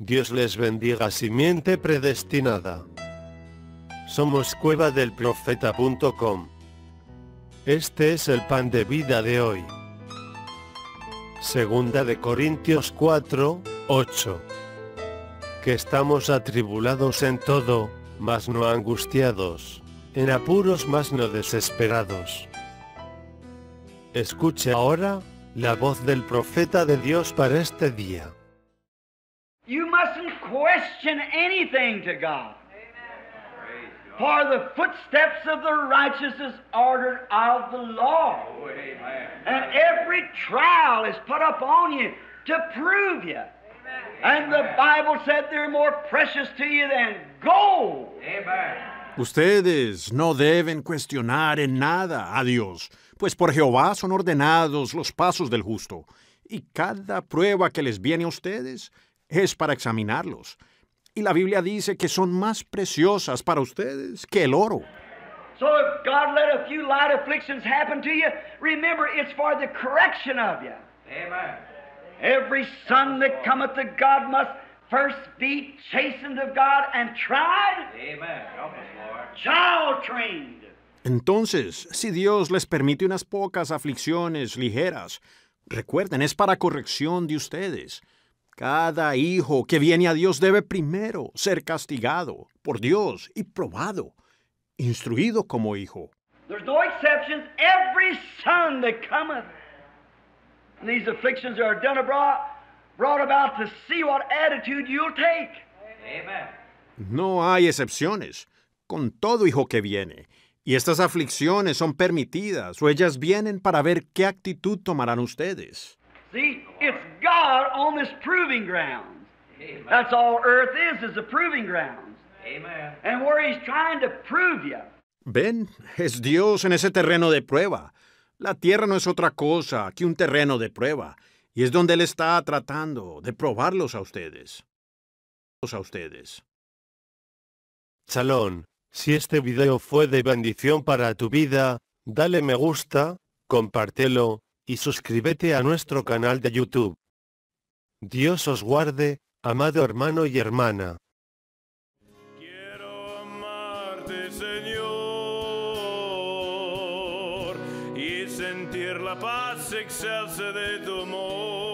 Dios les bendiga simiente predestinada. Somos cueva del profeta.com. Este es el pan de vida de hoy. Segunda de Corintios 4, 8. Que estamos atribulados en todo, mas no angustiados, en apuros mas no desesperados. Escuche ahora la voz del profeta de Dios para este día. You mustn't question anything to God. For the footsteps of the righteous is ordered of the Lord. And every trial is put upon you to prove you. And the Bible said they're more precious to you than gold. Ustedes no deben cuestionar en nada a Dios, pues por Jehová son ordenados los pasos del justo, y cada prueba que les viene a ustedes es para examinarlos. Y la Biblia dice que son más preciosas para ustedes que el oro. So if God let a few light afflictions happen to you, remember it's for the correction of you. Amen. Every son that cometh to God must first be chastened of God and tried. Amen. Help us, Lord. Child trained. Entonces, si Dios les permite unas pocas aflicciones ligeras, recuerden, es para corrección de ustedes. Cada hijo que viene a Dios debe primero ser castigado por Dios y probado, instruido como hijo. There's no exceptions. Every son that cometh. And these afflictions are done abroad, brought about to see what attitude you'll take. Amen. No hay excepciones. Con todo hijo que viene. Y estas aflicciones son permitidas o ellas vienen para ver qué actitud tomarán ustedes. See, it's God on this proving ground. That's all earth is, is a proving ground. Amen. And where He's trying to prove you. Ven, es Dios en ese terreno de prueba. La tierra no es otra cosa que un terreno de prueba, y es donde Él está tratando de probarlos a ustedes. A ustedes. Salón, si este video fue de bendición para tu vida, dale me gusta, compártelo, y suscríbete a nuestro canal de YouTube. Dios os guarde, amado hermano y hermana. Quiero amarte, Señor, y sentir la paz excelsa de tu amor.